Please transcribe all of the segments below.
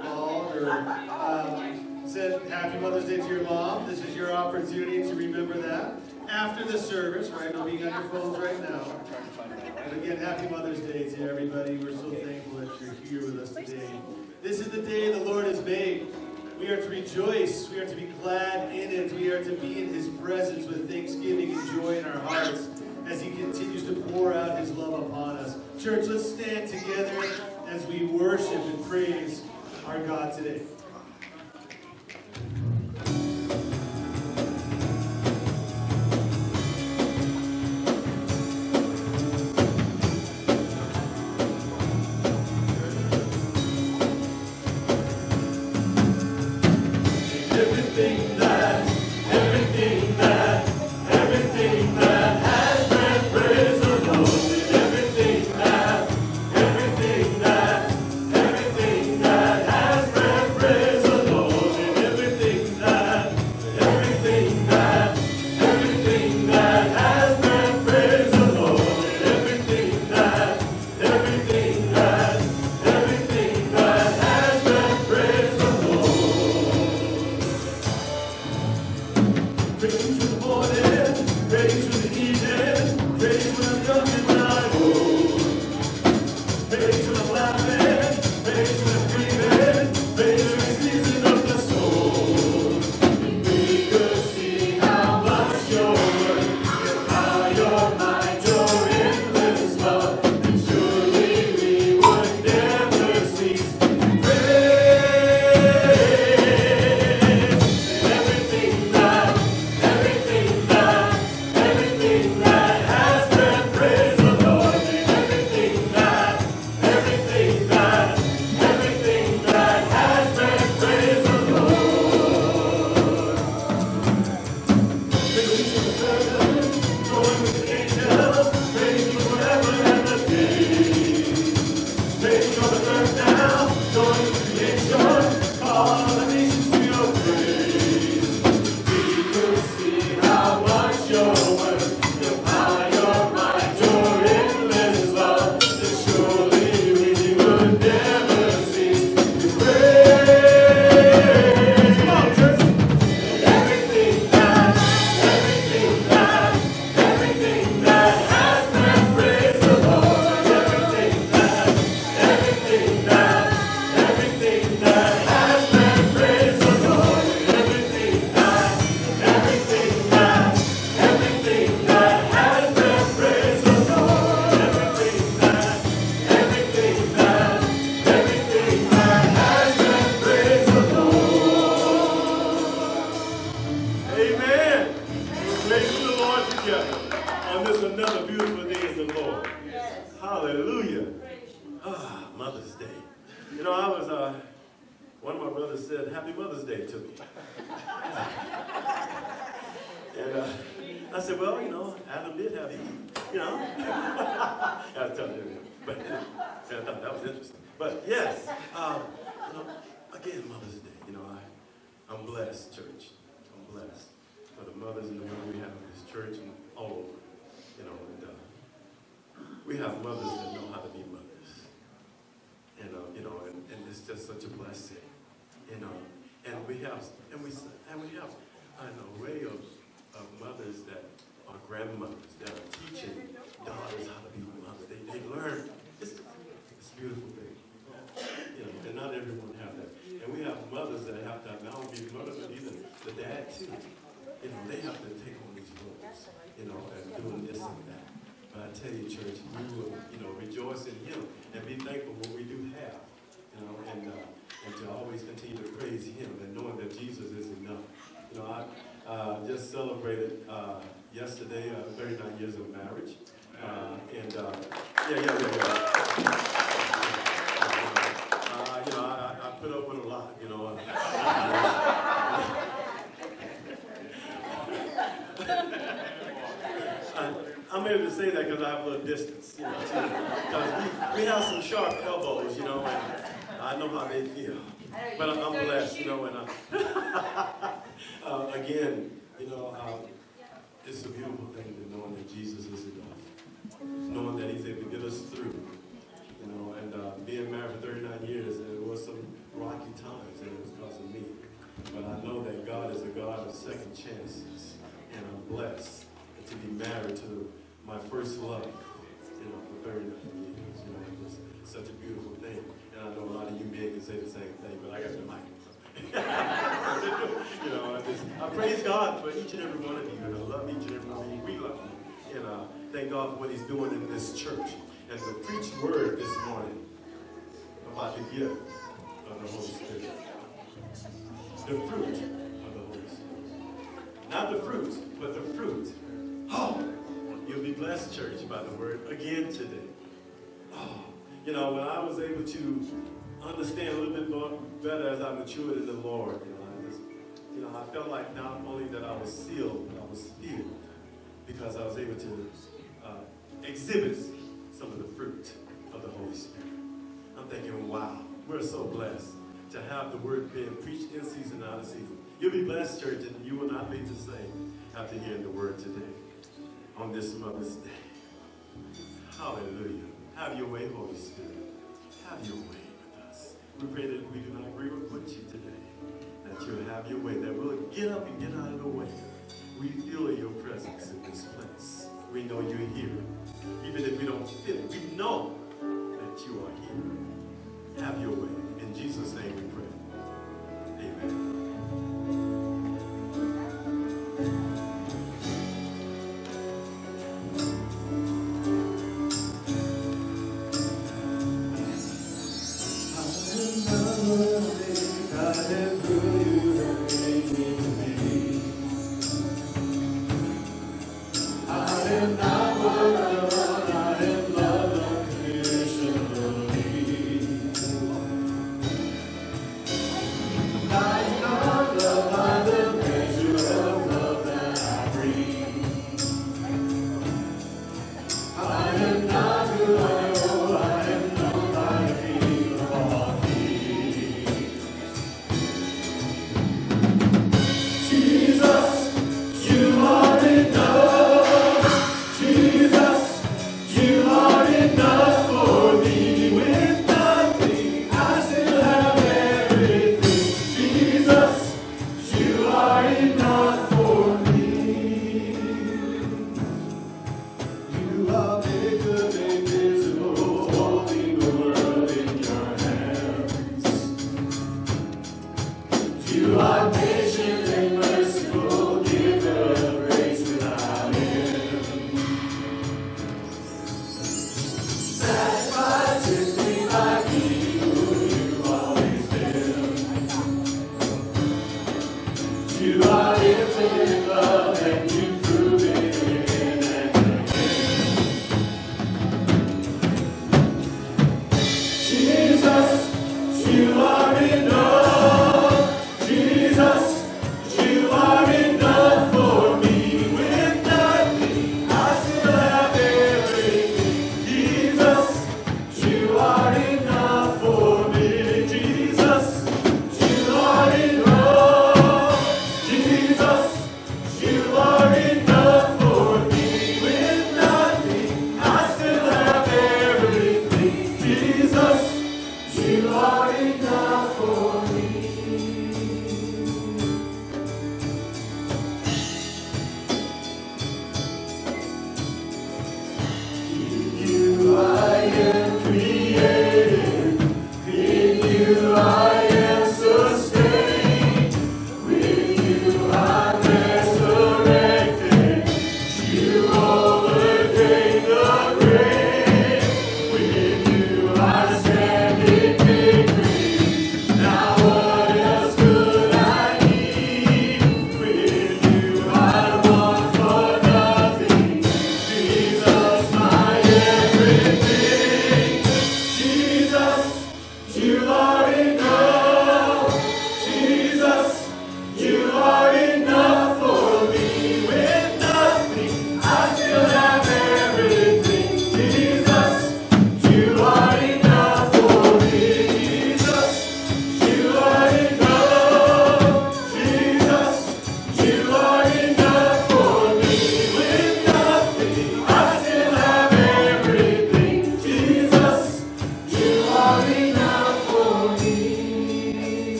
or or um, said Happy Mother's Day to your mom, this is your opportunity to remember that. After the service, right? We're being on your phones right now. But again, Happy Mother's Day to everybody. We're so thankful that you're here with us today. This is the day the Lord has made. We are to rejoice. We are to be glad in it. We are to be in His presence with thanksgiving and joy in our hearts as He continues to pour out His love upon us. Church, let's stand together as we worship and praise our God today. And we have, and we, and we have an array of, of mothers that are grandmothers that are teaching daughters how to be mothers. They, they learn. It's, it's a beautiful thing. You know, and not everyone have that. And we have mothers that have that. now be mothers, but even the dad too. You know, they have to take on these roles. You know, and doing this and that. But I tell you, church, we will, you know, rejoice in Him and be thankful what we do have. You know, and. Uh, and to always continue to praise him and knowing that Jesus is enough. You know, I uh, just celebrated uh, yesterday uh, 39 years of marriage. Uh, and uh, yeah, yeah, yeah. yeah. Uh, you know, I, I, put up with a lot, you know. I'm able to say that because I have a little distance, you know, too. Because we, we have some sharp elbows, you know. And, I know how they feel. But I'm blessed, you know, and I, uh, again, you know, uh, it's a beautiful thing to know that Jesus is enough. Knowing that he's able to get us through. You know, and uh, being married for 39 years, and it was some rocky times, and it was because of me. But I know that God is a God of second chances, and I'm blessed to be married to my first love, you know, for 39 years. You know, it was such a beautiful thing. I know a lot of you men can say the same thing, but I got the mic. you know, I just I praise God for each and every one of you, and I love each and every one of you. We love you, and uh, thank God for what He's doing in this church. And the preached word this morning about the gift of the Holy Spirit, the fruit of the Holy Spirit, not the fruit, but the fruit. Oh, you'll be blessed, church, by the word again today. You know, when I was able to understand a little bit more better as I matured in the Lord. You know, I just, you know, I felt like not only that I was sealed, but I was filled because I was able to uh, exhibit some of the fruit of the Holy Spirit. I'm thinking, wow, we're so blessed to have the word being preached in season, out of season. You'll be blessed, church, and you will not be the same after hearing the word today on this Mother's Day. Hallelujah. Have your way, Holy Spirit. Have your way. With us. We pray that we do not agree with what you today, that you'll have your way, that we'll get up and get out of the way. We feel your presence in this place. We know you're here. Even if we don't feel it, we know that you are here. Have your way. In Jesus' name we pray. Amen.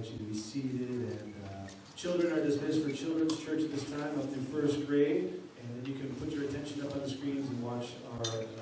invite you to be seated. And uh, children are dismissed for children's church this time up through first grade. And then you can put your attention up on the screens and watch our uh,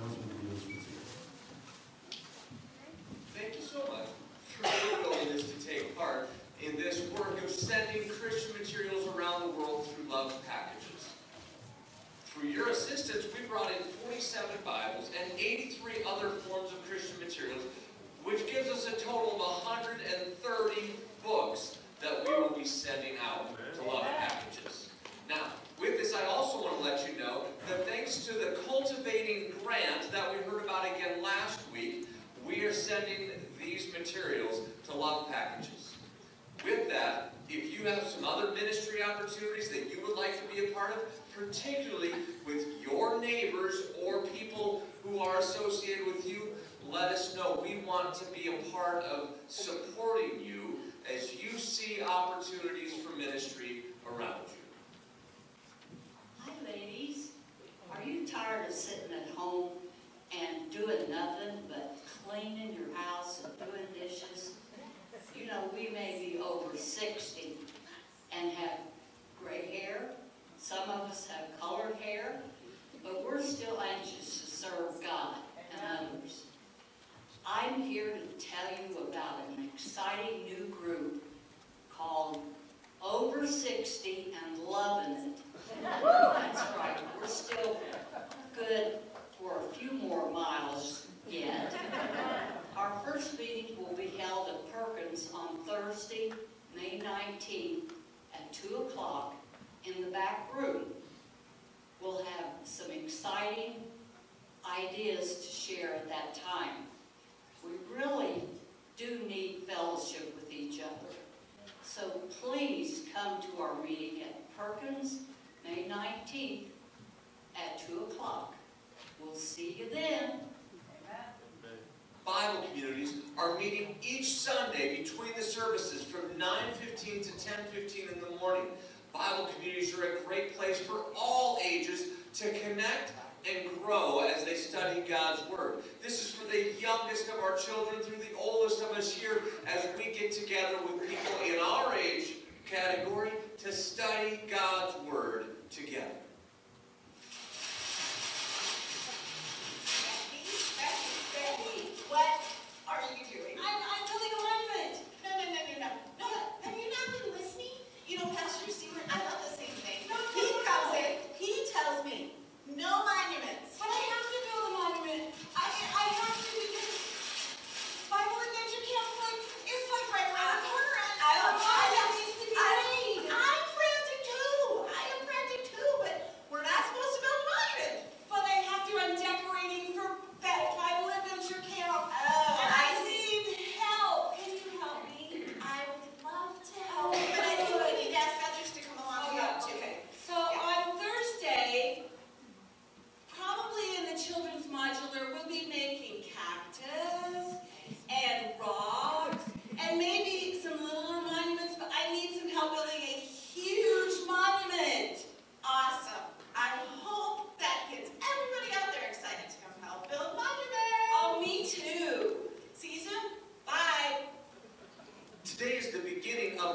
ideas to share at that time. We really do need fellowship with each other. So please come to our meeting at Perkins, May 19th at 2 o'clock. We'll see you then. Bible communities are meeting each Sunday between the services from 9.15 to 10.15 in the morning. Bible communities are a great place for all ages to connect and grow as they study God's Word. This is for the youngest of our children through the oldest of us here as we get together with people in our age category to study God's Word together.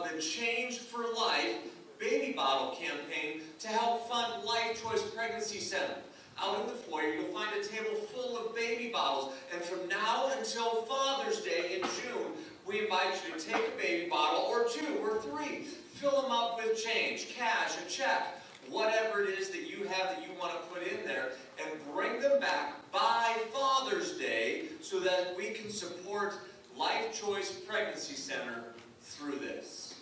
the Change for Life Baby Bottle campaign to help fund Life Choice Pregnancy Center. Out in the foyer, you'll find a table full of baby bottles, and from now until Father's Day in June, we invite you to take a baby bottle, or two, or three, fill them up with change, cash, a check, whatever it is that you have that you want to put in there, and bring them back by Father's Day so that we can support Life Choice Pregnancy Center through this.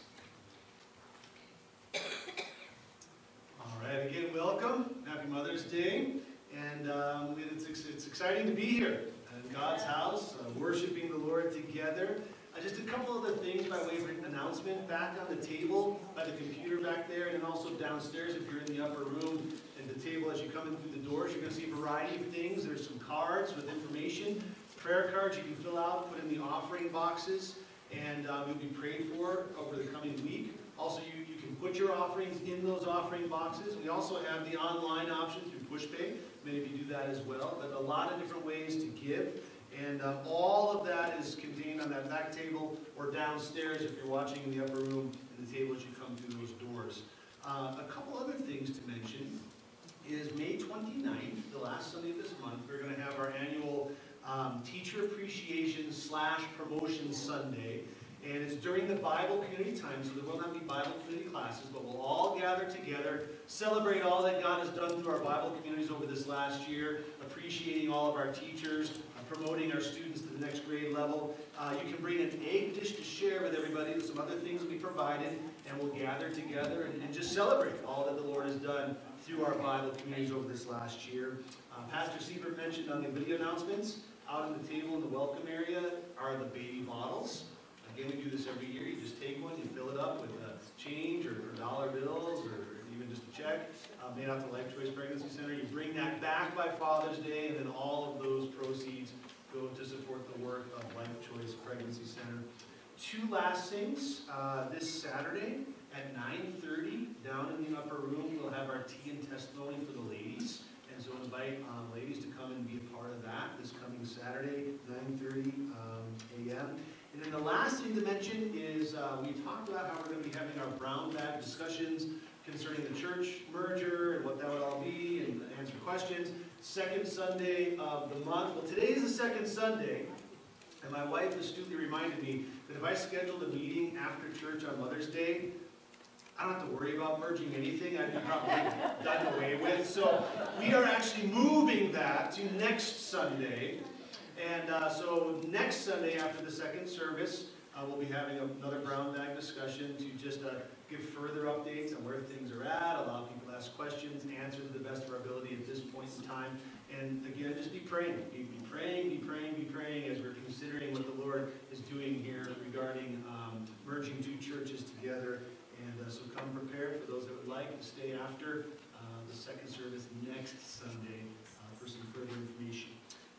All right, again, welcome. Happy Mother's Day. And um, it's, it's exciting to be here in God's house, uh, worshiping the Lord together. Uh, just a couple other things by way of announcement. Back on the table, by the computer back there, and then also downstairs if you're in the upper room. At the table as you come in through the doors, you're going to see a variety of things. There's some cards with information, prayer cards you can fill out, put in the offering boxes, and um, you'll be prayed for over the coming week. Also, you, you can put your offerings in those offering boxes. We also have the online option through PushPay. Many of you do that as well, but a lot of different ways to give. And uh, all of that is contained on that back table or downstairs if you're watching in the upper room and the table as you come through those doors. Uh, a couple other things to mention is May 29th, the last Sunday of this month, we're going to have our annual um, Teacher Appreciation slash Promotion Sunday. And it's during the Bible community time, so there will not be Bible community classes, but we'll all gather together, celebrate all that God has done through our Bible communities over this last year, appreciating all of our teachers, uh, promoting our students to the next grade level. Uh, you can bring an egg dish to share with everybody, some other things be provided, and we'll gather together and, and just celebrate all that the Lord has done through our Bible communities over this last year. Uh, Pastor Siebert mentioned on the video announcements, out on the table in the welcome area are the baby bottles. Again, we do this every year. You just take one, you fill it up with change or, or, dollar bills or even just a check uh, made out to Life Choice Pregnancy Center. You bring that back by Father's Day, and then all of those proceeds go to support the work of Life Choice Pregnancy Center. Two last things. Uh, this Saturday at 9.30, down in the upper room, we'll have our tea and testimony for the ladies. And so invite um, ladies to come and be a part of that this coming Saturday, 9.30 um, a.m. And then the last thing to mention is uh, we talked about how we're going to be having our brown bag discussions concerning the church merger and what that would all be and answer questions. Second Sunday of the month. Well, today is the second Sunday. And my wife astutely reminded me that if I scheduled a meeting after church on Mother's Day, I don't have to worry about merging anything. I'd be probably done away with. So we are actually moving that to next Sunday. And uh, so next Sunday after the second service, uh, we'll be having another brown bag discussion to just uh, give further updates on where things are at, allow people to ask questions, and answer to the best of our ability at this point in time. And again, just be praying. Be, be praying, be praying, be praying as we're considering what the Lord is doing here regarding um, merging two churches together. And uh, so come prepared for those that would like to stay after uh, the second service next Sunday uh, for some further information.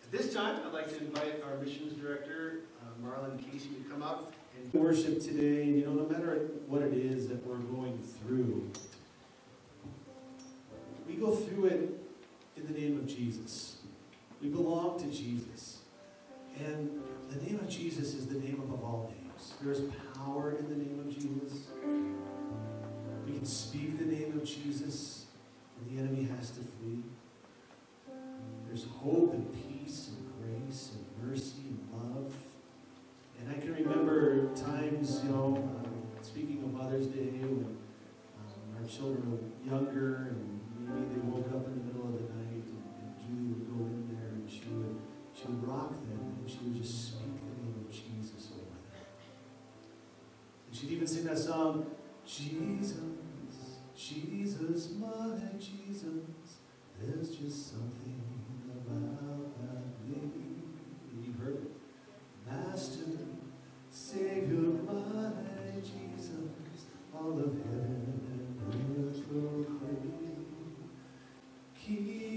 At this time, I'd like to invite our missions director, uh, Marlon Casey, to come up and worship today. You know, no matter what it is that we're going through, we go through it in the name of Jesus. We belong to Jesus. And the name of Jesus is the name above all names. There is power in the name of Jesus. We can speak the name of Jesus, and the enemy has to flee. There's hope and peace and grace and mercy and love. And I can remember times, you know, um, speaking of Mother's Day, when um, our children were younger, and maybe they woke up she would rock them, and she would just speak the name of Jesus over them. And she'd even sing that song, Jesus, Jesus, my Jesus, there's just something about that name. And you've heard it. Master, Savior, my Jesus, all of heaven and earth proclaim. Kings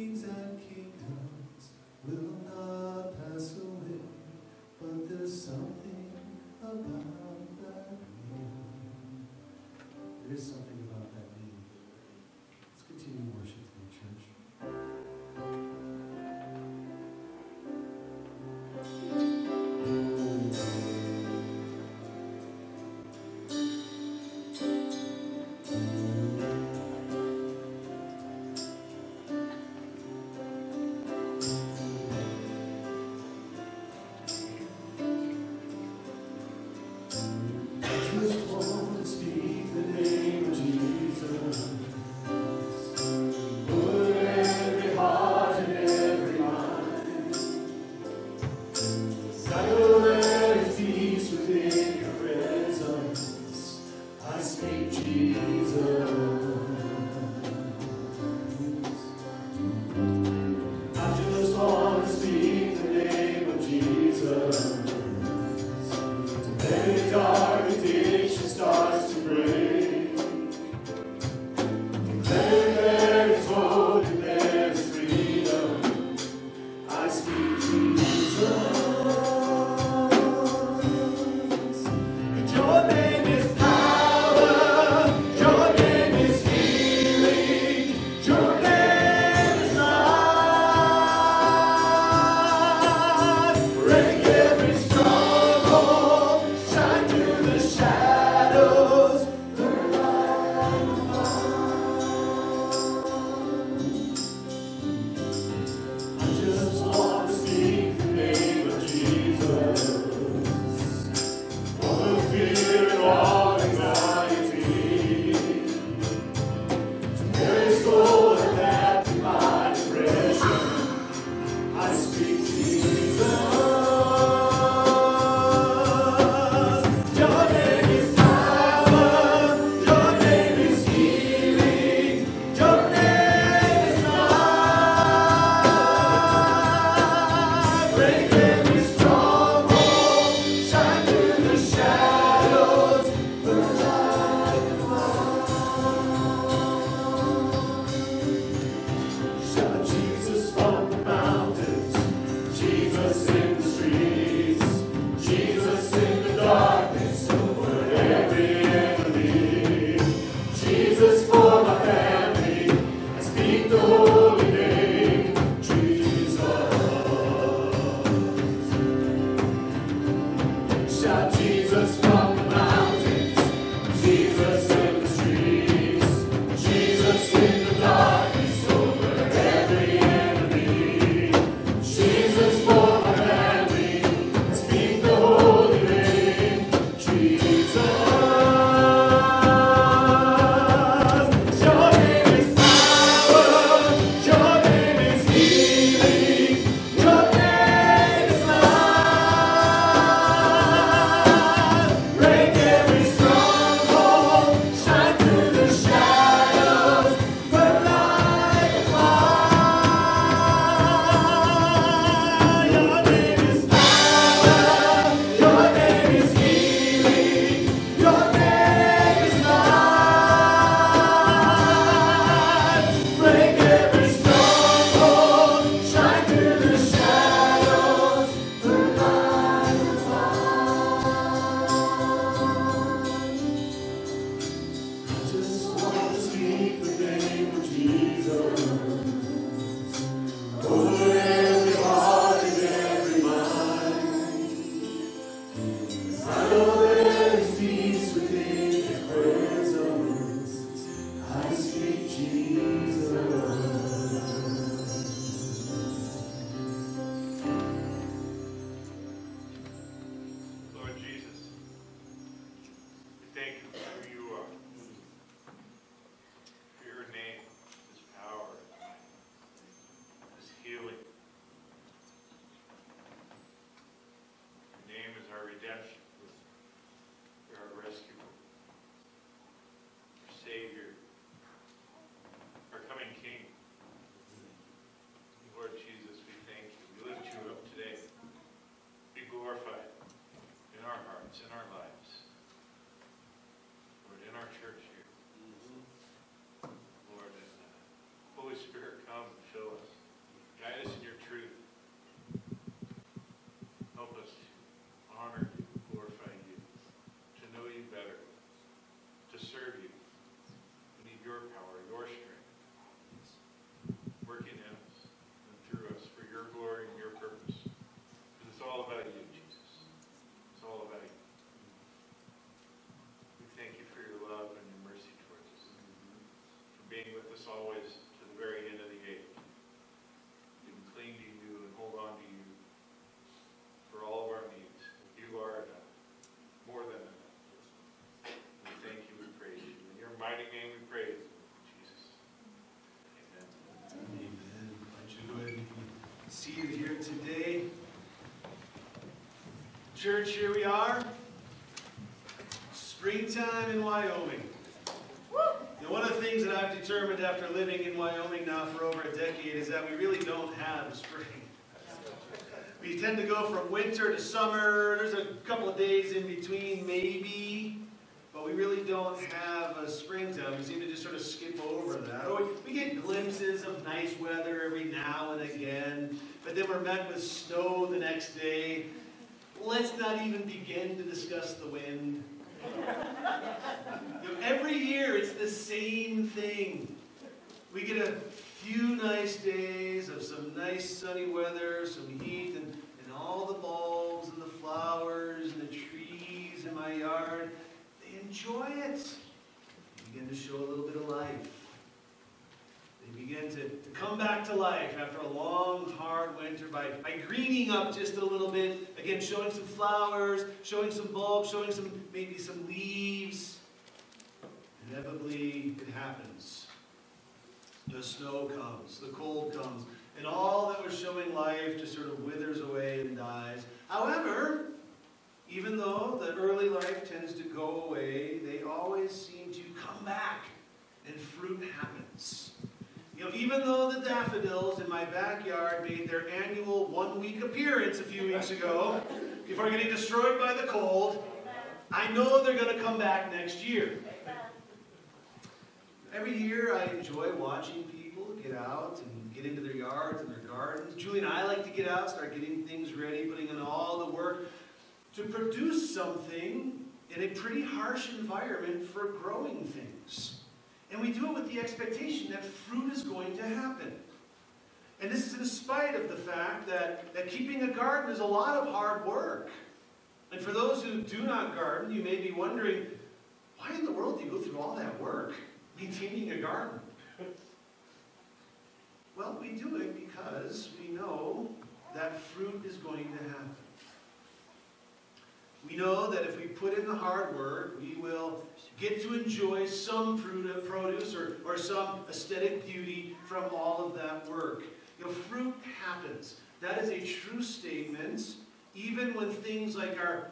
Church, here we are. Springtime in Wyoming. And one of the things that I've determined after living in Wyoming now for over a decade is that we really don't have spring. We tend to go from winter to summer. There's a couple of days in between, maybe. But we really don't have a springtime. We seem to just sort of skip over that. Oh, we get glimpses of nice weather every now and again. But then we're met with snow the next day let's not even begin to discuss the wind. you know, every year it's the same thing. We get a few nice days of some nice sunny weather, some heat, and, and all the bulbs and the flowers and the trees in my yard, they enjoy it. They begin to show a little bit of life begin to, to come back to life after a long, hard winter by, by greening up just a little bit. Again, showing some flowers, showing some bulbs, showing some maybe some leaves. Inevitably, it happens. The snow comes, the cold comes, and all that was showing life just sort of withers away and dies. However, even though the early life tends to go away, they always seem to come back, and fruit happens. You know, even though the daffodils in my backyard made their annual one-week appearance a few weeks ago, before getting destroyed by the cold, I know they're going to come back next year. Every year I enjoy watching people get out and get into their yards and their gardens. Julie and I like to get out, start getting things ready, putting in all the work to produce something in a pretty harsh environment for growing things. And we do it with the expectation that fruit is going to happen. And this is in spite of the fact that, that keeping a garden is a lot of hard work. And for those who do not garden, you may be wondering, why in the world do you go through all that work maintaining a garden? Well, we do it because we know that fruit is going to happen. We know that if we put in the hard work, we will get to enjoy some produce or, or some aesthetic beauty from all of that work. You know, fruit happens. That is a true statement, even when things like our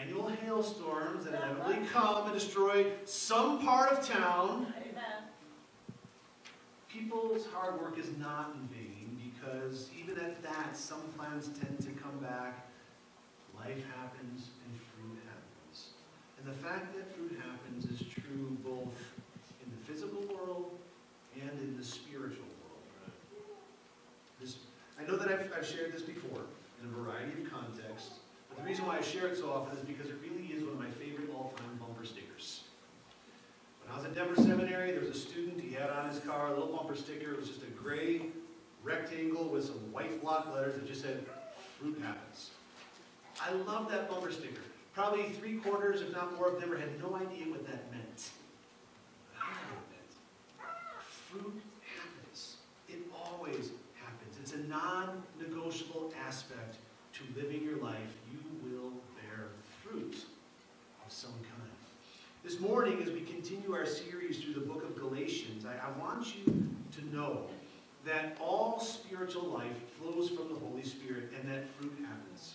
annual hailstorms that inevitably come and destroy some part of town. People's hard work is not in vain because even at that, some plants tend to come back. Life happens and fruit happens. And the fact that fruit happens is true both in the physical world and in the spiritual world. This, I know that I've, I've shared this before in a variety of contexts, but the reason why I share it so often is because it really is one of my favorite all-time bumper stickers. When I was at Denver Seminary, there was a student, he had on his car a little bumper sticker. It was just a gray rectangle with some white block letters that just said, fruit happens. I love that bumper sticker. Probably three quarters, if not more, of Denver had no idea what that meant. Fruit happens. It always happens. It's a non-negotiable aspect to living your life. You will bear fruit of some kind. This morning, as we continue our series through the book of Galatians, I, I want you to know that all spiritual life flows from the Holy Spirit and that fruit happens.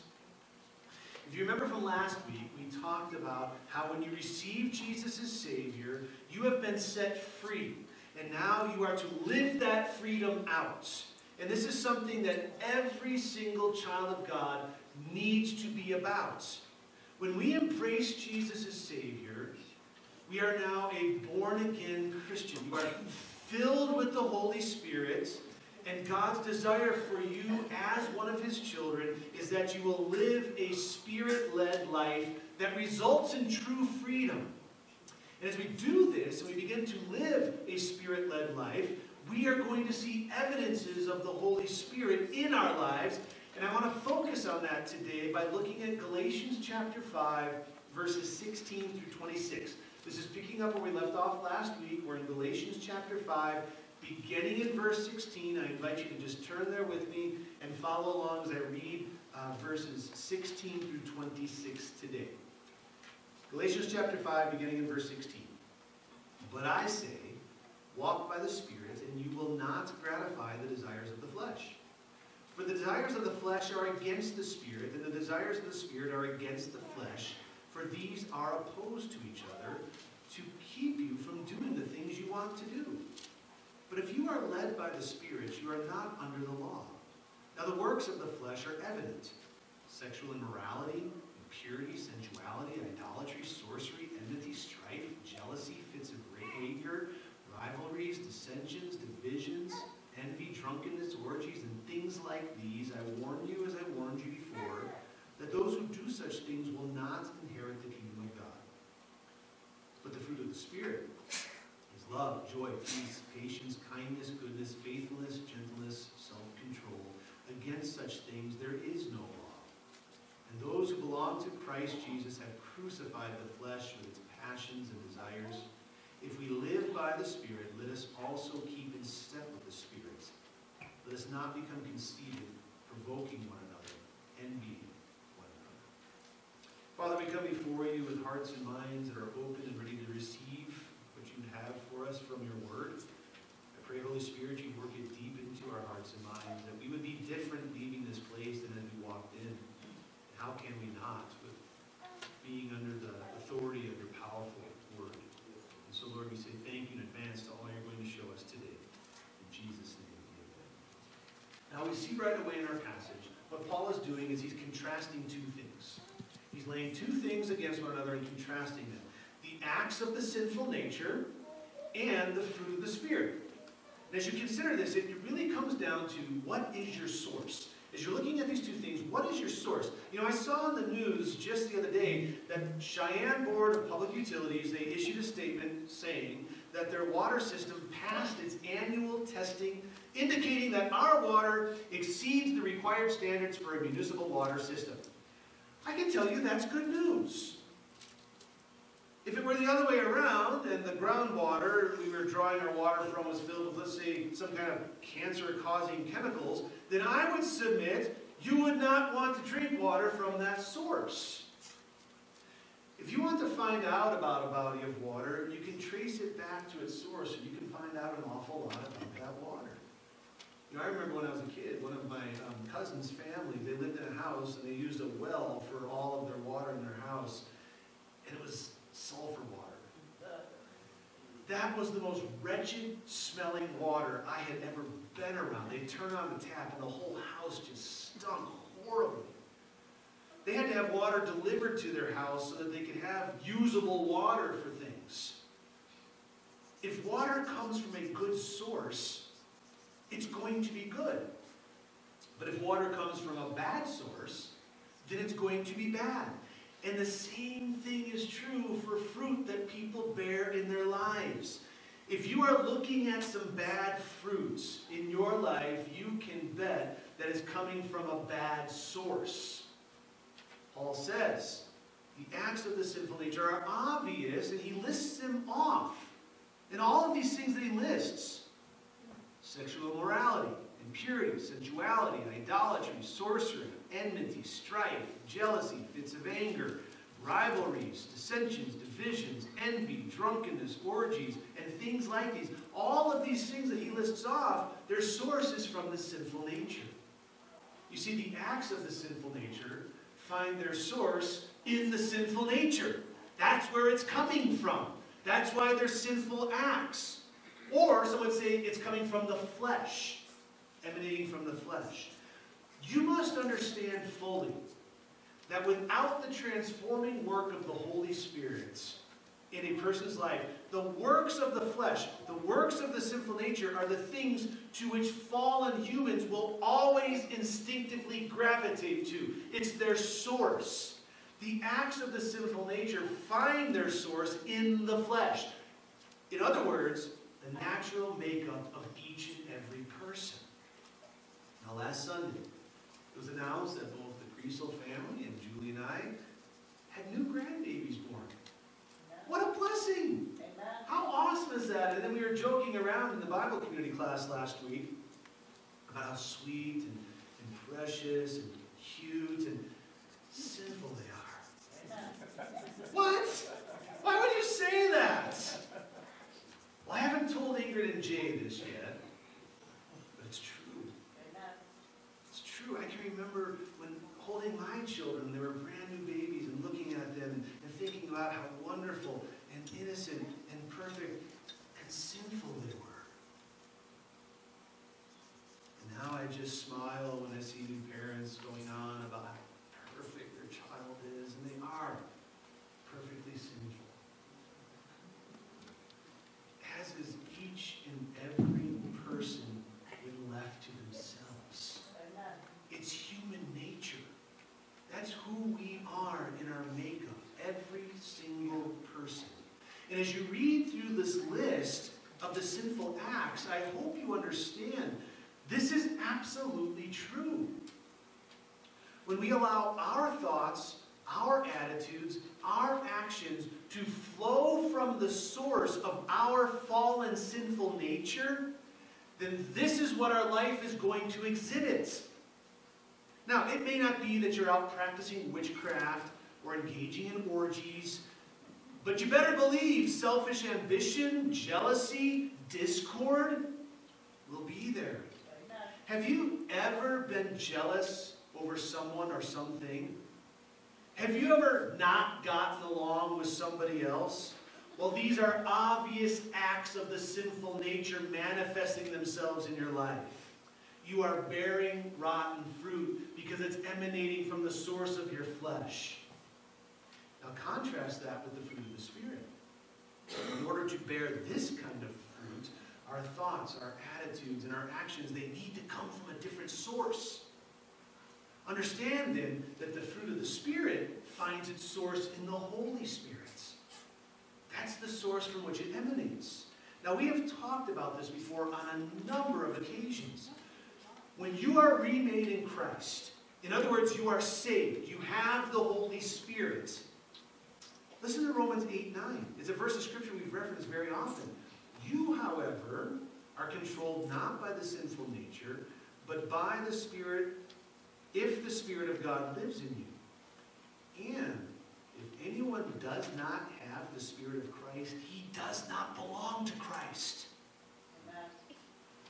If you remember from last week, we talked about how when you receive Jesus as Savior, you have been set free. And now you are to live that freedom out. And this is something that every single child of God needs to be about. When we embrace Jesus as Savior, we are now a born again Christian. You are filled with the Holy Spirit and God's desire for you as one of His children is that you will live a spirit led life that results in true freedom. And as we do this and we begin to live a spirit led life, we are going to see evidences of the Holy Spirit in our lives. And I want to focus on that today by looking at Galatians chapter 5, verses 16 through 26. This is picking up where we left off last week. We're in Galatians chapter 5, beginning in verse 16. I invite you to just turn there with me and follow along as I read uh, verses 16 through 26 today. Galatians chapter 5, beginning in verse 16. But I say, walk by the Spirit, and you will not gratify the desires of the flesh. For the desires of the flesh are against the Spirit, and the desires of the Spirit are against the flesh. For these are opposed to each other to keep you from doing the things you want to do. But if you are led by the Spirit, you are not under the law. Now the works of the flesh are evident. Sexual immorality, impurity, sensuality, idolatry, sorcery, enmity, strife, jealousy, fits of anger, rivalries, dissensions, divisions, envy, drunkenness, orgies, and things like these. I warn you, as I warned you before, that those who do such things will not inherit the kingdom of God. But the fruit of the Spirit love, joy, peace, patience, kindness, goodness, faithfulness, gentleness, self-control. Against such things there is no law. And those who belong to Christ Jesus have crucified the flesh with its passions and desires. If we live by the Spirit, let us also keep in step with the Spirit. Let us not become conceited, provoking one another, envying one another. Father, we come before you with hearts and minds that are open and ready to receive for us from your word. I pray, Holy Spirit, you work it deep into our hearts and minds, that we would be different leaving this place than as we walked in. And how can we not with being under the authority of your powerful word? And so, Lord, we say thank you in advance to all you're going to show us today. In Jesus' name, amen. Now we see right away in our passage, what Paul is doing is he's contrasting two things. He's laying two things against one another and contrasting them. The acts of the sinful nature, and the fruit of the Spirit. And as you consider this, it really comes down to what is your source? As you're looking at these two things, what is your source? You know, I saw in the news just the other day that Cheyenne Board of Public Utilities, they issued a statement saying that their water system passed its annual testing, indicating that our water exceeds the required standards for a municipal water system. I can can tell you that's good news. If it were the other way around and the groundwater we were drawing our water from was filled with, let's say, some kind of cancer-causing chemicals, then I would submit you would not want to drink water from that source. If you want to find out about a body of water, you can trace it back to its source and you can find out an awful lot about that water. You know, I remember when I was a kid, one of my um, cousin's family, they lived in a house and they used a well for all of their water in their house. And it was sulfur water. That was the most wretched smelling water I had ever been around. They'd turn on the tap and the whole house just stunk horribly. They had to have water delivered to their house so that they could have usable water for things. If water comes from a good source, it's going to be good. But if water comes from a bad source, then it's going to be bad. And the same thing is true for fruit that people bear in their lives. If you are looking at some bad fruits in your life, you can bet that it's coming from a bad source. Paul says the acts of the sinful nature are obvious, and he lists them off. And all of these things that he lists sexual immorality, impurity, sensuality, idolatry, sorcery, enmity, strife, jealousy, fits of anger, rivalries, dissensions, divisions, envy, drunkenness, orgies, and things like these. All of these things that he lists off, their source is from the sinful nature. You see, the acts of the sinful nature find their source in the sinful nature. That's where it's coming from. That's why they're sinful acts. Or some would say it's coming from the flesh, emanating from the flesh. You must understand fully that without the transforming work of the Holy Spirit in a person's life, the works of the flesh, the works of the sinful nature are the things to which fallen humans will always instinctively gravitate to. It's their source. The acts of the sinful nature find their source in the flesh. In other words, the natural makeup of each and every person. Last Sunday, it was announced that both the Creasel family and Julie and I had new grandbabies born. What a blessing! How awesome is that? And then we were joking around in the Bible community class last week about how sweet and, and precious and cute and sinful they are. What? Why would you say that? Well, I haven't told Ingrid and Jay this yet, but it's true. It's true. I can remember when holding my children, they were brand new babies, and looking at them and thinking about how wonderful and innocent and perfect and sinful they were. And now I just smile when I see new parents going on about how perfect their child is, and they are perfectly sinful. As is each and every person when left to themselves. It's human nature. That's who we are in our makeup, every single person. And as you read through this list of the sinful acts, I hope you understand this is absolutely true. When we allow our thoughts, our attitudes, our actions to flow from the source of our fallen sinful nature, then this is what our life is going to exhibit. Now, it may not be that you're out practicing witchcraft or engaging in orgies, but you better believe selfish ambition, jealousy, discord will be there. Have you ever been jealous over someone or something? Have you ever not gotten along with somebody else? Well, these are obvious acts of the sinful nature manifesting themselves in your life. You are bearing rotten fruit because it's emanating from the source of your flesh. Now, contrast that with the fruit of the Spirit. In order to bear this kind of fruit, our thoughts, our attitudes, and our actions, they need to come from a different source. Understand then that the fruit of the Spirit finds its source in the Holy Spirit. That's the source from which it emanates. Now, we have talked about this before on a number of occasions. When you are remade in Christ, in other words, you are saved, you have the Holy Spirit. Listen to Romans 8 9. It's a verse of scripture we've referenced very often. You, however, are controlled not by the sinful nature, but by the Spirit, if the Spirit of God lives in you. And if anyone does not have the Spirit of Christ, he does not belong to Christ.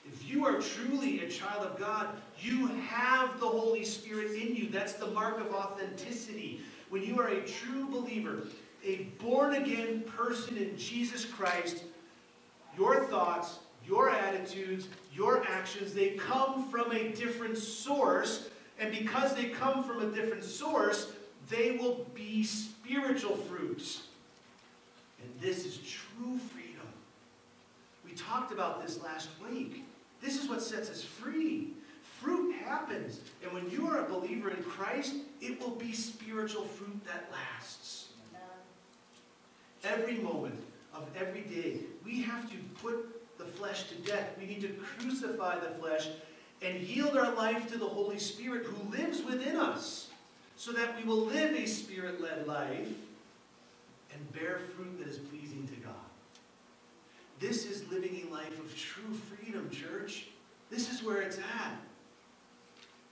If you are truly a child of God, you have the Holy Spirit in you. That's the mark of authenticity. When you are a true believer, a born again person in Jesus Christ, your thoughts, your attitudes, your actions, they come from a different source. And because they come from a different source, they will be spiritual fruits. And this is true freedom. We talked about this last week. This is what sets us free. Fruit happens. And when you are a believer in Christ, it will be spiritual fruit that lasts. Every moment of every day, we have to put the flesh to death. We need to crucify the flesh and yield our life to the Holy Spirit who lives within us so that we will live a spirit-led life and bear fruit that is pleasing to God. This is living a life of true freedom, church. This is where it's at.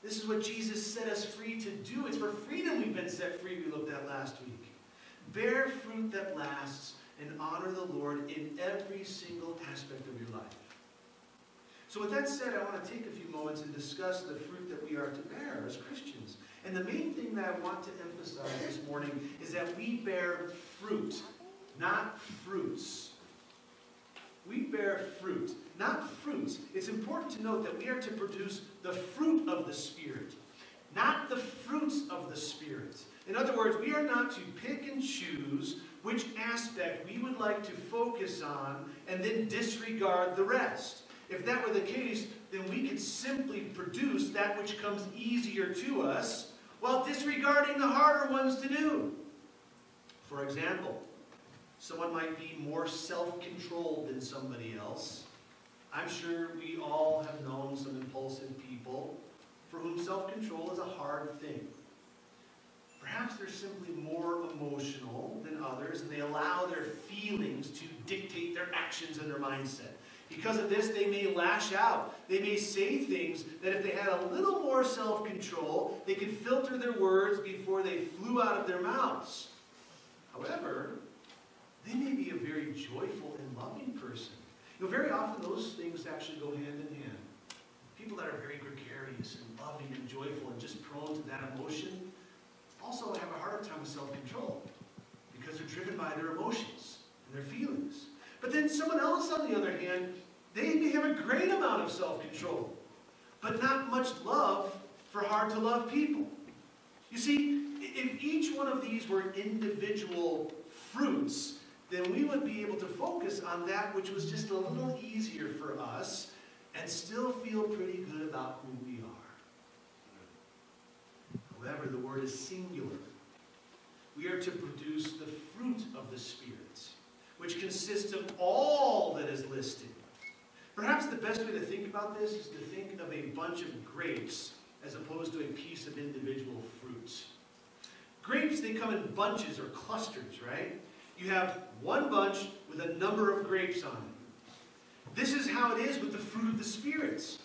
This is what Jesus set us free to do. It's for freedom we've been set free, we looked at last week. Bear fruit that lasts and honor the Lord in every single aspect of your life. So with that said, I want to take a few moments and discuss the fruit that we are to bear as Christians. And the main thing that I want to emphasize this morning is that we bear fruit, not fruits. We bear fruit, not fruits. It's important to note that we are to produce the fruit of the Spirit, not the fruits of the Spirit. In other words, we are not to pick and choose which aspect we would like to focus on and then disregard the rest. If that were the case, then we could simply produce that which comes easier to us while disregarding the harder ones to do. For example, someone might be more self-controlled than somebody else. I'm sure we all have known some impulsive people for whom self-control is a hard thing. Perhaps they're simply more emotional than others and they allow their feelings to dictate their actions and their mindset. Because of this, they may lash out. They may say things that if they had a little more self-control, they could filter their words before they flew out of their mouths. However, they may be a very joyful and loving person. You know, very often those things actually go hand in hand. People that are very gregarious and loving and joyful and just prone to that emotion also have a hard time with self-control because they're driven by their emotions and their feelings. But then someone else, on the other hand, they may have a great amount of self-control, but not much love for hard-to-love people. You see, if each one of these were individual fruits, then we would be able to focus on that which was just a little easier for us and still feel pretty good about who we are. However, the word is singular. We are to produce the fruit of the Spirit which consists of all that is listed. Perhaps the best way to think about this is to think of a bunch of grapes as opposed to a piece of individual. Grapes, they come in bunches or clusters, right? You have one bunch with a number of grapes on it. This is how it is with the fruit of the spirits.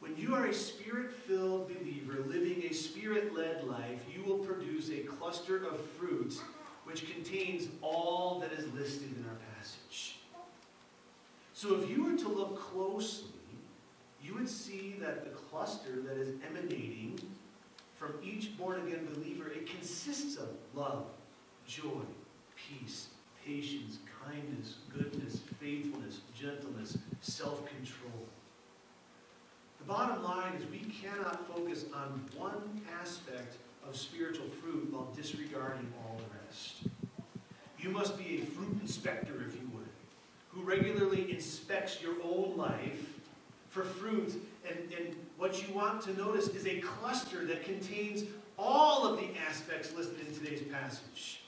When you are a spirit-filled believer living a spirit-led life, you will produce a cluster of fruits which contains all that is listed in our passage. So if you were to look closely, you would see that the cluster that is emanating from each born-again believer, it consists of love, joy, peace, patience, kindness, goodness, faithfulness, gentleness, self-control. The bottom line is we cannot focus on one aspect of spiritual fruit while disregarding all the rest. You must be a fruit inspector, if you would, who regularly inspects your own life for fruit. And, and what you want to notice is a cluster that contains all of the aspects listed in today's passage.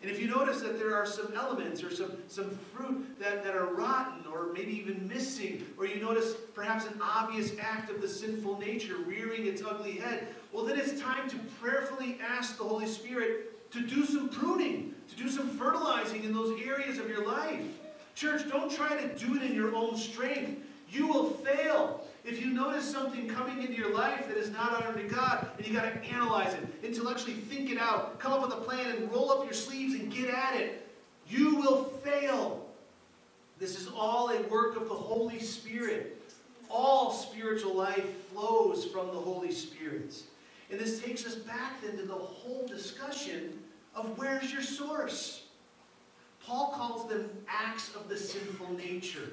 And if you notice that there are some elements or some, some fruit that, that are rotten or maybe even missing, or you notice perhaps an obvious act of the sinful nature rearing its ugly head, well, then it's time to prayerfully ask the Holy Spirit to do some pruning, to do some fertilizing in those areas of your life. Church, don't try to do it in your own strength. You will fail. If you notice something coming into your life that is not honoring to God, and you got to analyze it, intellectually think it out, come up with a plan, and roll up your sleeves and get at it, you will fail. This is all a work of the Holy Spirit. All spiritual life flows from the Holy Spirit. And this takes us back then to the whole discussion of where's your source? Paul calls them acts of the sinful nature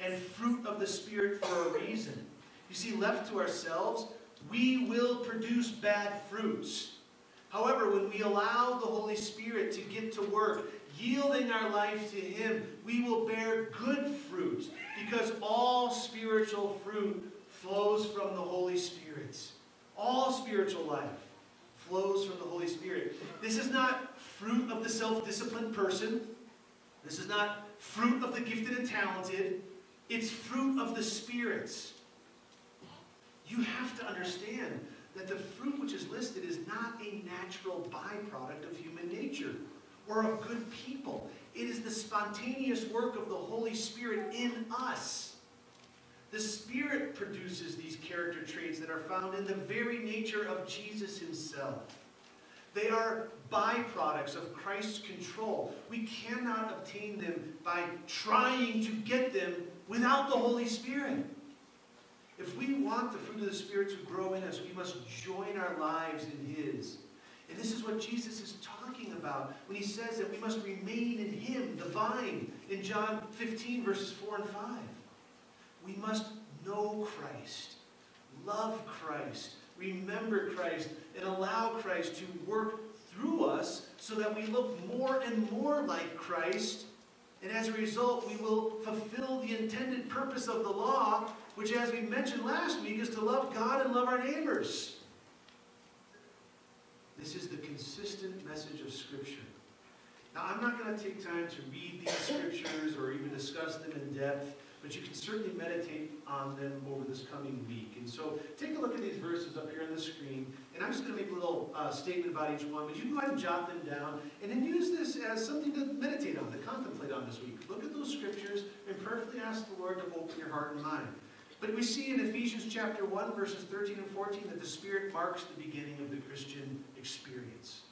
and fruit of the Spirit for a reason. You see, left to ourselves, we will produce bad fruits. However, when we allow the Holy Spirit to get to work, yielding our life to Him, we will bear good fruit because all spiritual fruit flows from the Holy Spirit. All spiritual life flows from the Holy Spirit. This is not fruit of the self disciplined person, this is not fruit of the gifted and talented. It's fruit of the spirits. You have to understand that the fruit which is listed is not a natural byproduct of human nature or of good people. It is the spontaneous work of the Holy Spirit in us. The Spirit produces these character traits that are found in the very nature of Jesus himself. They are byproducts of Christ's control. We cannot obtain them by trying to get them without the Holy Spirit. If we want the fruit of the Spirit to grow in us, we must join our lives in His. And this is what Jesus is talking about when he says that we must remain in Him, the vine, in John 15, verses 4 and 5. We must know Christ, love Christ, remember Christ, and allow Christ to work through us so that we look more and more like Christ. And as a result, we will fulfill the intended purpose of the law, which, as we mentioned last week, is to love God and love our neighbors. This is the consistent message of Scripture. Now, I'm not going to take time to read these scriptures or even discuss them in depth, but you can certainly meditate on them over this coming week. And so take a look at these verses up here on the screen, and I'm just going to make a little uh, statement about each one, but you can go ahead and jot them down, and then use this as something to meditate on, to contemplate on this week. Look at those scriptures and prayerfully ask the Lord to open your heart and mind. But we see in Ephesians chapter 1, verses 13 and 14, that the Spirit marks the beginning of the Christian experience.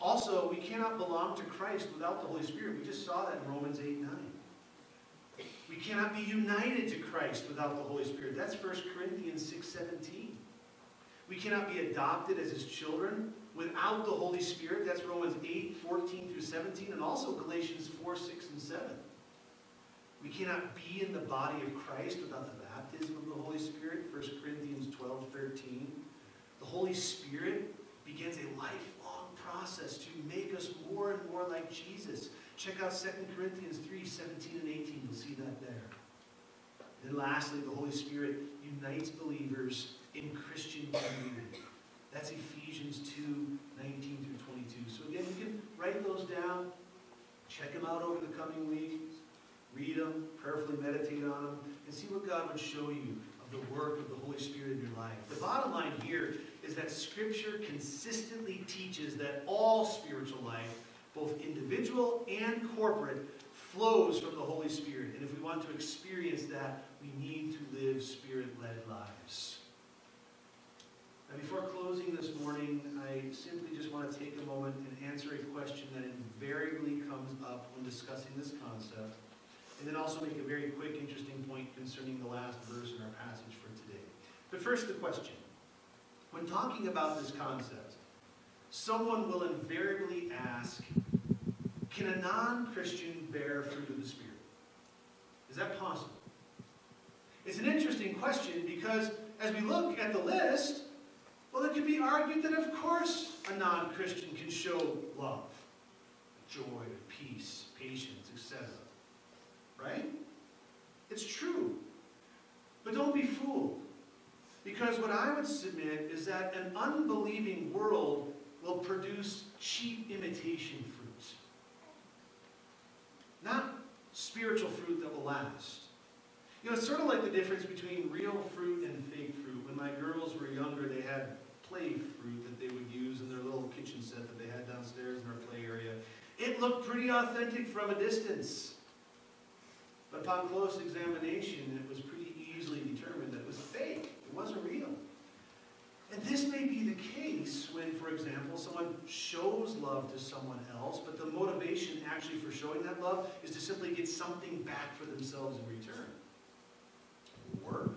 Also, we cannot belong to Christ without the Holy Spirit. We just saw that in Romans 8 9. We cannot be united to Christ without the Holy Spirit. That's 1 Corinthians 6 17. We cannot be adopted as his children without the Holy Spirit. That's Romans 8 14 through 17, and also Galatians 4 6 and 7. We cannot be in the body of Christ without the baptism of the Holy Spirit. 1 Corinthians 12 13. The Holy Spirit begins a lifelong process to make us more and more like Jesus. Check out 2 Corinthians 3 17 and 18. You'll see that there. And lastly, the Holy Spirit unites believers in Christian community. That's Ephesians 2 19 through 22. So again, you can write those down, check them out over the coming week, read them, prayerfully meditate on them, and see what God would show you of the work of the Holy Spirit in your life. The bottom line here is that Scripture consistently teaches that all spiritual life, both individual and corporate, flows from the Holy Spirit. And if we want to experience that, we need to live Spirit-led lives. Before closing this morning, I simply just want to take a moment and answer a question that invariably comes up when discussing this concept, and then also make a very quick, interesting point concerning the last verse in our passage for today. But first, the question. When talking about this concept, someone will invariably ask, can a non-Christian bear fruit of the Spirit? Is that possible? It's an interesting question because as we look at the list, well, it could be argued that, of course, a non Christian can show love, joy, peace, patience, etc. Right? It's true. But don't be fooled. Because what I would submit is that an unbelieving world will produce cheap imitation fruits, not spiritual fruit that will last. You know, it's sort of like the difference between real fruit and fake fruit. When my girls were younger, they had play fruit that they would use in their little kitchen set that they had downstairs in our play area. It looked pretty authentic from a distance. But upon close examination, it was pretty easily determined that it was fake. It wasn't real. And this may be the case when, for example, someone shows love to someone else, but the motivation actually for showing that love is to simply get something back for themselves in return. Or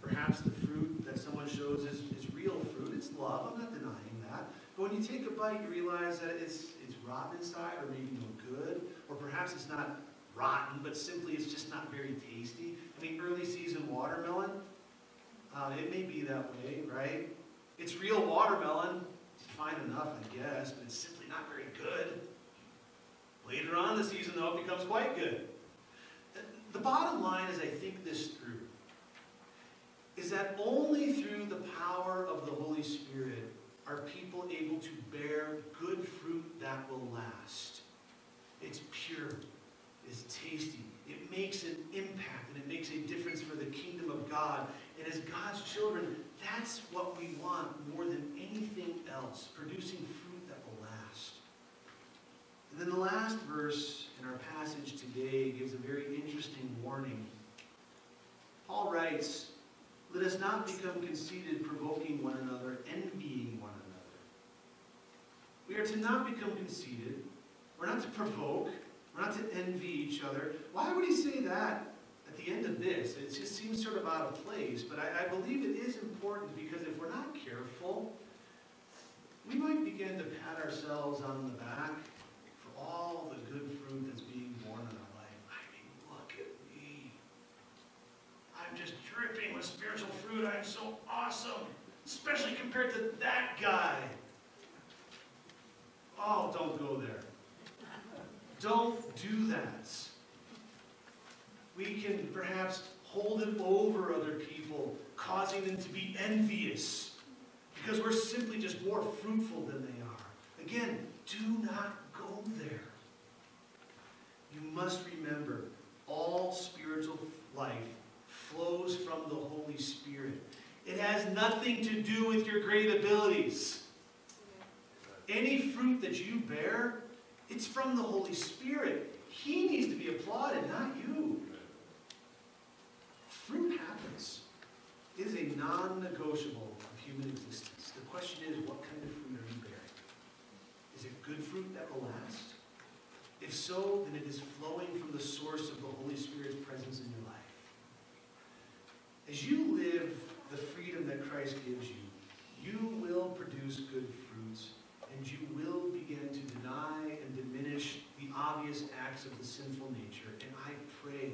perhaps the fruit that someone shows is, is real fruit. It's love. I'm not denying that. But when you take a bite, you realize that it's, it's rotten inside or maybe no good. Or perhaps it's not rotten, but simply it's just not very tasty. I mean, early season watermelon, uh, it may be that way, right? It's real watermelon. It's fine enough, I guess, but it's simply not very good. Later on in the season, though, it becomes quite good. The bottom line as I think this through is that only through the power of the Holy Spirit are people able to bear good fruit that will last. It's pure, it's tasty, it makes an impact, and it makes a difference for the kingdom of God. And as God's children, that's what we want more than anything else, producing fruit that will last. And then the last verse in our passage today gives a very interesting warning. Paul writes, Let us not become conceited, provoking one another, envying one another. We are to not become conceited. We're not to provoke. We're not to envy each other. Why would he say that at the end of this? It just seems sort of out of place, but I, I believe it is important because if we're not careful, we might begin to pat ourselves on the back for all the good fruit that's being borne in our life. I mean, look at me. I'm just dripping with fruit. I'm so awesome, especially compared to that guy. Oh, don't go there. Don't do that. We can perhaps hold it over other people, causing them to be envious because we're simply just more fruitful than they are. Again, do not go there. You must remember all spiritual life flows from the Holy Spirit. It has nothing to do with your great abilities. Any fruit that you bear, it's from the Holy Spirit. He needs to be applauded, not you. Fruit happens. It is a non-negotiable of human existence. The question is, what kind of fruit are you bearing? Is it good fruit that will last? If so, then it is flowing from the source of the Holy Spirit's presence in your. As you live the freedom that Christ gives you, you will produce good fruits, and you will begin to deny and diminish the obvious acts of the sinful nature. And I pray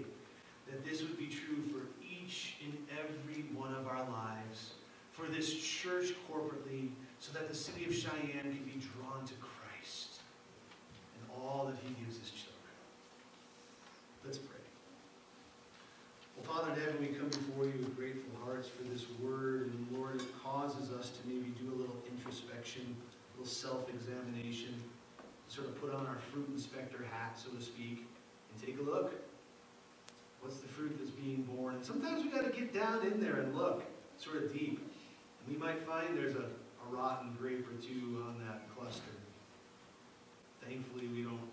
that this would be true for each and every one of our lives, for this church corporately, so that the city of Cheyenne can be drawn to Christ and all that He gives His children. Let's pray. Well, Father in heaven, we come before you with grateful hearts for this word, and Lord, it causes us to maybe do a little introspection, a little self-examination, sort of put on our fruit so to speak, and take a look. What's the fruit that's being borne? And sometimes we got to get down in there and look, sort of deep. And we might find there's a, a rotten grape or two on that cluster. Thankfully, we don't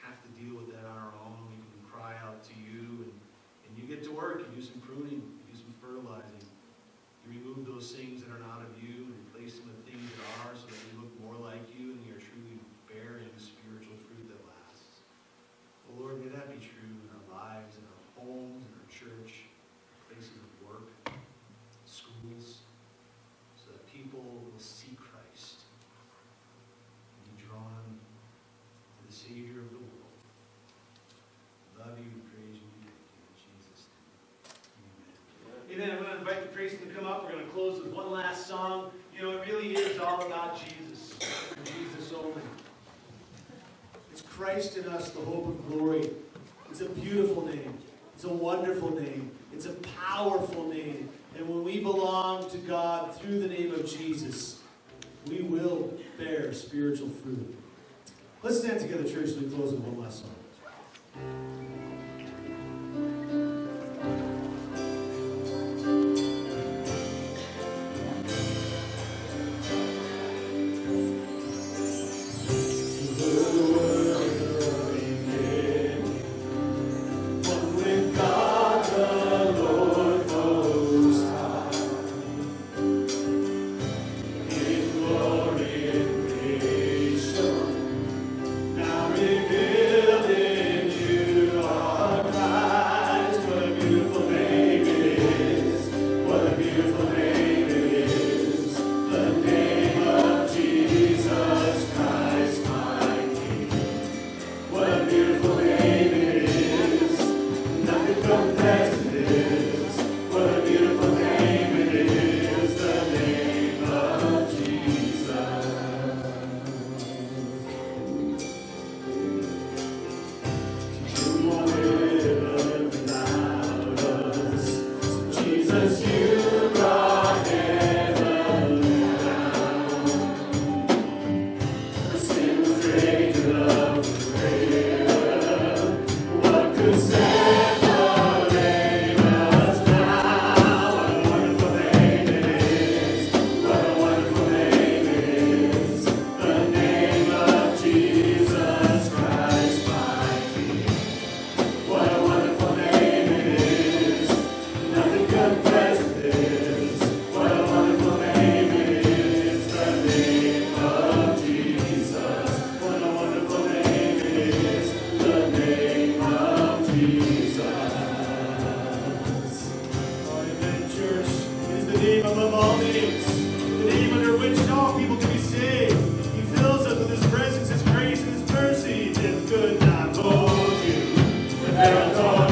have to deal with that on our own. We can cry out to you, and, and you get to work. You do some pruning, you do some fertilizing. You remove those things that are not of you and replace them with things that are so that we look more like you and we are truly bearing spiritual fruit that lasts. Well, Lord, may that be true in our lives, in our homes, in our church, places of work, schools, so that people will see Christ and be drawn to the Savior of the world. Love you, praise you, thank you in Jesus' name. Amen. Amen. I'm going to invite the praise to come up. We're going to close with one last song. You know, it really is all about Jesus, and Jesus only. It's Christ in us, the hope of glory. It's a beautiful name. It's a wonderful name. It's a powerful name. And when we belong to God through the name of Jesus, we will bear spiritual fruit. Let's stand together, church, and close with one last song. Santo.